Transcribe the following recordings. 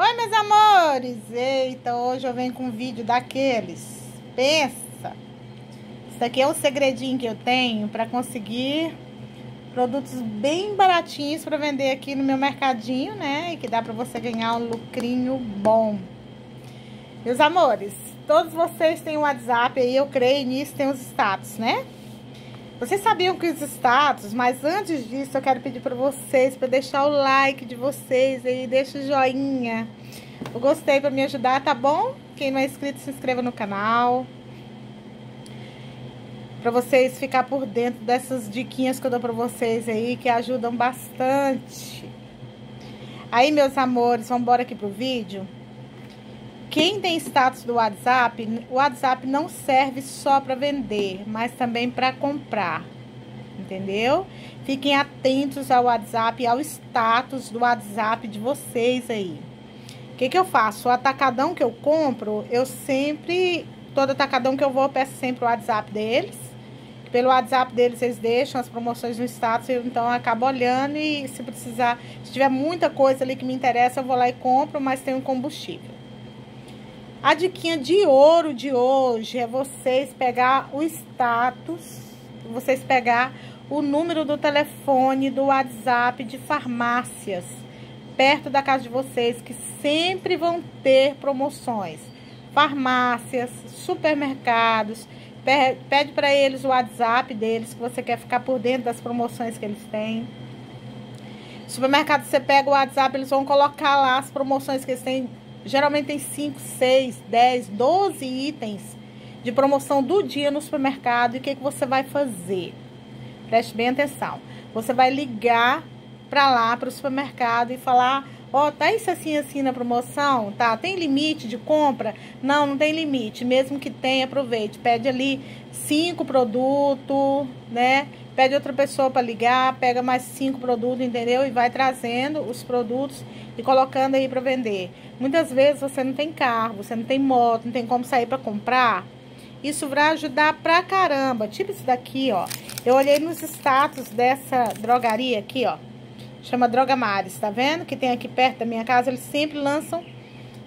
Oi, meus amores! Eita, hoje eu venho com um vídeo daqueles. Pensa! Isso aqui é um segredinho que eu tenho para conseguir produtos bem baratinhos para vender aqui no meu mercadinho, né? E que dá para você ganhar um lucrinho bom. Meus amores, todos vocês têm um WhatsApp aí, eu creio nisso, tem os status, né? Vocês sabiam que os status, mas antes disso eu quero pedir para vocês para deixar o like de vocês aí, deixa o joinha. Eu gostei para me ajudar, tá bom? Quem não é inscrito, se inscreva no canal. Para vocês ficar por dentro dessas diquinhas que eu dou para vocês aí, que ajudam bastante. Aí, meus amores, vamos embora aqui pro vídeo. Quem tem status do WhatsApp, o WhatsApp não serve só para vender, mas também para comprar. Entendeu? Fiquem atentos ao WhatsApp e ao status do WhatsApp de vocês aí. O que, que eu faço? O atacadão que eu compro, eu sempre. Todo atacadão que eu vou, eu peço sempre o WhatsApp deles. Pelo WhatsApp deles, eles deixam as promoções no status, então eu acabo olhando e se precisar, se tiver muita coisa ali que me interessa, eu vou lá e compro, mas tem um combustível. A diquinha de ouro de hoje é vocês pegar o status, vocês pegar o número do telefone do WhatsApp de farmácias perto da casa de vocês que sempre vão ter promoções. Farmácias, supermercados, pede para eles o WhatsApp deles que você quer ficar por dentro das promoções que eles têm. Supermercado, você pega o WhatsApp, eles vão colocar lá as promoções que eles têm Geralmente tem 5, 6, 10, 12 itens de promoção do dia no supermercado. E o que, que você vai fazer? Preste bem atenção. Você vai ligar para lá, para o supermercado e falar: Ó, oh, tá isso assim, assim na promoção? Tá? Tem limite de compra? Não, não tem limite. Mesmo que tenha, aproveite. Pede ali cinco produtos, né? Pede outra pessoa para ligar, pega mais cinco produtos, entendeu? E vai trazendo os produtos e colocando aí para vender. Muitas vezes você não tem carro, você não tem moto, não tem como sair para comprar. Isso vai ajudar pra caramba. Tipo isso daqui, ó. Eu olhei nos status dessa drogaria aqui, ó. Chama Droga Mares, tá vendo? Que tem aqui perto da minha casa. Eles sempre lançam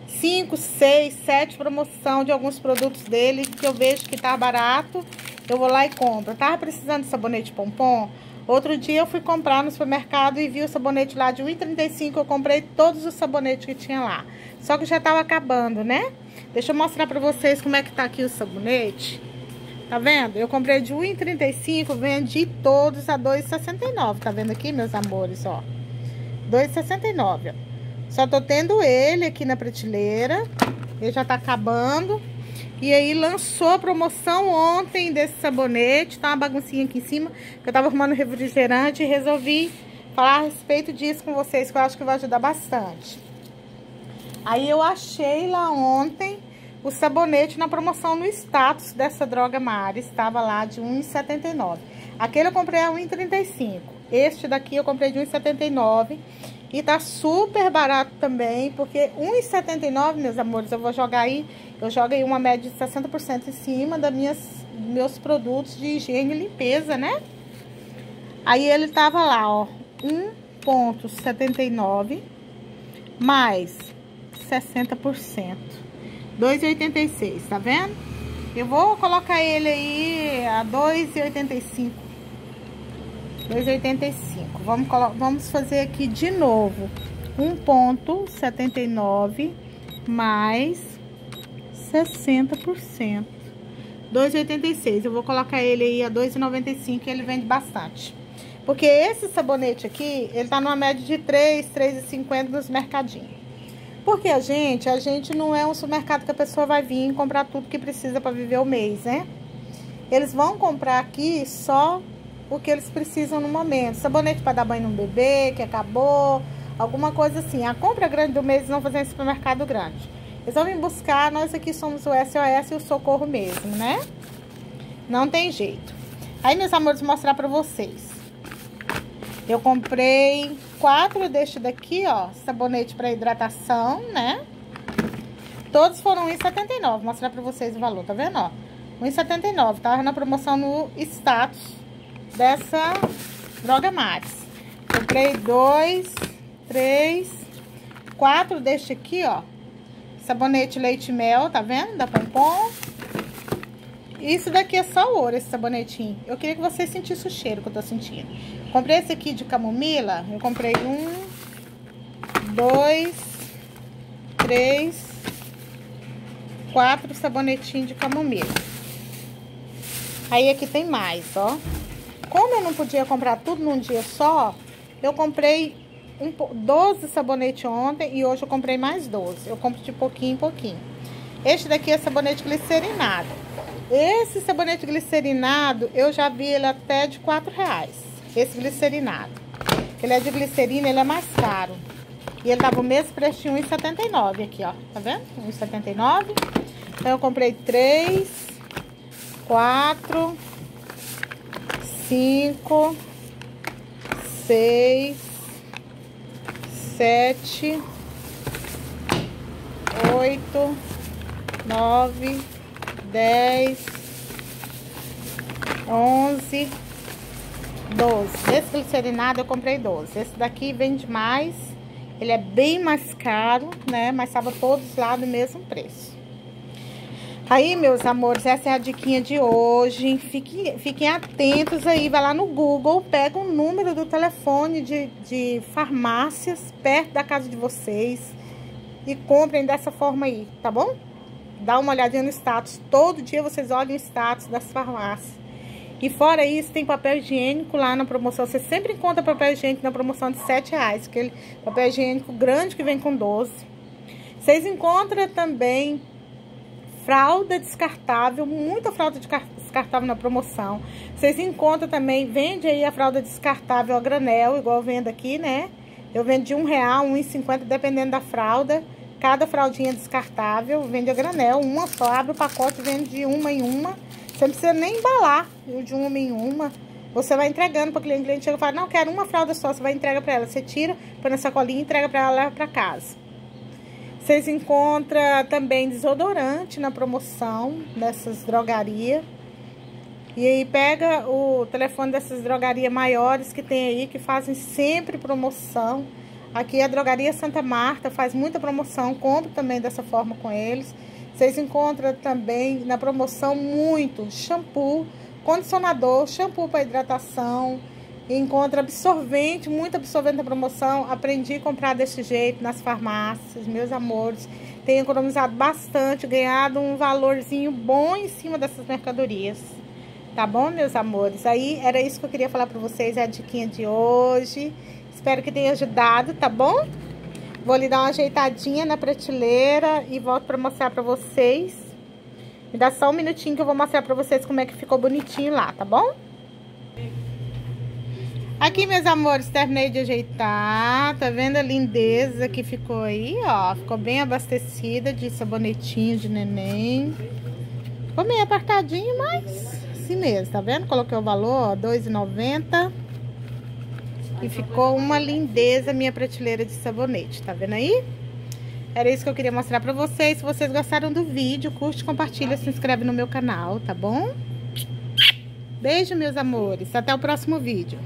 5, 6, 7 promoção de alguns produtos dele que eu vejo que tá barato. Eu vou lá e compro. Eu tava precisando de sabonete pompom. Outro dia eu fui comprar no supermercado e vi o sabonete lá de R$1,35. Eu comprei todos os sabonetes que tinha lá. Só que já tava acabando, né? Deixa eu mostrar pra vocês como é que tá aqui o sabonete. Tá vendo? Eu comprei de R$1,35, vendi todos a R$2,69. Tá vendo aqui, meus amores, ó? R$2,69, ó. Só tô tendo ele aqui na prateleira. Ele já tá acabando. E aí lançou a promoção ontem desse sabonete. Tá uma baguncinha aqui em cima. Que eu tava arrumando refrigerante e resolvi falar a respeito disso com vocês. Que eu acho que vai ajudar bastante. Aí eu achei lá ontem o sabonete na promoção no status dessa droga Mari. Estava lá de R$1,79. Aquele eu comprei a R$1,35. Este daqui eu comprei de R$1,79. E tá super barato também, porque R$1,79, meus amores, eu vou jogar aí, eu jogo aí uma média de 60% em cima das minhas meus produtos de higiene e limpeza, né? Aí ele tava lá, ó, 1,79 mais 60%. 2,86, tá vendo? Eu vou colocar ele aí a 2,85. 2,85. Vamos, vamos fazer aqui de novo. 1,79 mais 60%. 2,86. Eu vou colocar ele aí a 2,95 ele vende bastante. Porque esse sabonete aqui, ele tá numa média de 3, 3,50 nos mercadinhos. Porque a gente, a gente não é um supermercado que a pessoa vai vir comprar tudo que precisa para viver o mês, né? Eles vão comprar aqui só o que eles precisam no momento. Sabonete para dar banho no bebê, que acabou, alguma coisa assim. A compra grande do mês eles vão fazer em supermercado grande. Eles vão vir buscar, nós aqui somos o SOS e o Socorro mesmo, né? Não tem jeito. Aí, meus amores, vou mostrar pra vocês. Eu comprei quatro deste daqui, ó, sabonete para hidratação, né? Todos foram R$1,79. Vou mostrar pra vocês o valor, tá vendo, ó? R$1,79. Tava na promoção no status dessa Droga Max. Comprei dois, três, quatro deste aqui, ó. Sabonete leite mel, tá vendo? Da Pompom. Isso daqui é só ouro, esse sabonetinho. Eu queria que vocês sentissem o cheiro que eu tô sentindo. Comprei esse aqui de camomila. Eu comprei um, dois, três, quatro sabonetinhos de camomila. Aí aqui tem mais, ó. Como eu não podia comprar tudo num dia só, eu comprei um, 12 sabonetes ontem e hoje eu comprei mais 12. Eu compro de pouquinho em pouquinho. Este daqui é sabonete glicerinado. Esse sabonete glicerinado, eu já vi ele até de 4 reais. Esse glicerinado. Ele é de glicerina, ele é mais caro. E ele tava o mesmo preço de 1,79 aqui, ó. Tá vendo? 1,79. Então eu comprei 3, 4, 5, 6, 7, 8, 9, 10, 11, 12. Esse glicerinado eu comprei 12. Esse daqui vende mais. Ele é bem mais caro, né? Mas estava todos lá do mesmo preço. Aí, meus amores, essa é a diquinha de hoje. Fiquem, fiquem atentos aí, vai lá no Google, pega o número do telefone de, de farmácias perto da casa de vocês e comprem dessa forma aí, tá bom? Dá uma olhadinha no status. Todo dia vocês olhem o status das farmácias. E fora isso, tem papel higiênico lá na promoção. Você sempre encontra papel higiênico na promoção de 7 reais. Aquele papel higiênico grande que vem com 12. Vocês encontram também fralda descartável, muita fralda descartável na promoção. Vocês encontram também, vende aí a fralda descartável a granel, igual vendo aqui, né? Eu vendo de um real, um e cinquenta, dependendo da fralda. Cada fraldinha descartável vende a granel, uma só, abre o pacote, vende de uma em uma. Você não precisa nem embalar de uma em uma. Você vai entregando para o cliente, o cliente chega e fala, não, quero uma fralda só, você vai entregar para ela. Você tira, põe na sacolinha e entrega para ela, leva para casa. Vocês encontram também desodorante na promoção dessas drogarias. E aí pega o telefone dessas drogarias maiores que tem aí, que fazem sempre promoção. Aqui a Drogaria Santa Marta faz muita promoção, compre também dessa forma com eles. Vocês encontram também na promoção muito shampoo, condicionador, shampoo para hidratação, encontra absorvente, muito absorvente na promoção. Aprendi a comprar desse jeito nas farmácias, meus amores. Tenho economizado bastante, ganhado um valorzinho bom em cima dessas mercadorias. Tá bom, meus amores? Aí era isso que eu queria falar para vocês, é a diquinha de hoje. Espero que tenha ajudado, tá bom? Vou lhe dar uma ajeitadinha na prateleira e volto para mostrar para vocês. Me dá só um minutinho que eu vou mostrar para vocês como é que ficou bonitinho lá, tá bom? Aqui, meus amores, terminei de ajeitar. Tá vendo a lindeza que ficou aí, ó? Ficou bem abastecida de sabonetinho de neném. Ficou meio apertadinho, mas assim mesmo, tá vendo? Coloquei o valor, ó, R$2,90. E ficou uma lindeza minha prateleira de sabonete, tá vendo aí? Era isso que eu queria mostrar pra vocês. Se vocês gostaram do vídeo, curte, compartilha, se inscreve no meu canal, tá bom? Beijo, meus amores. Até o próximo vídeo.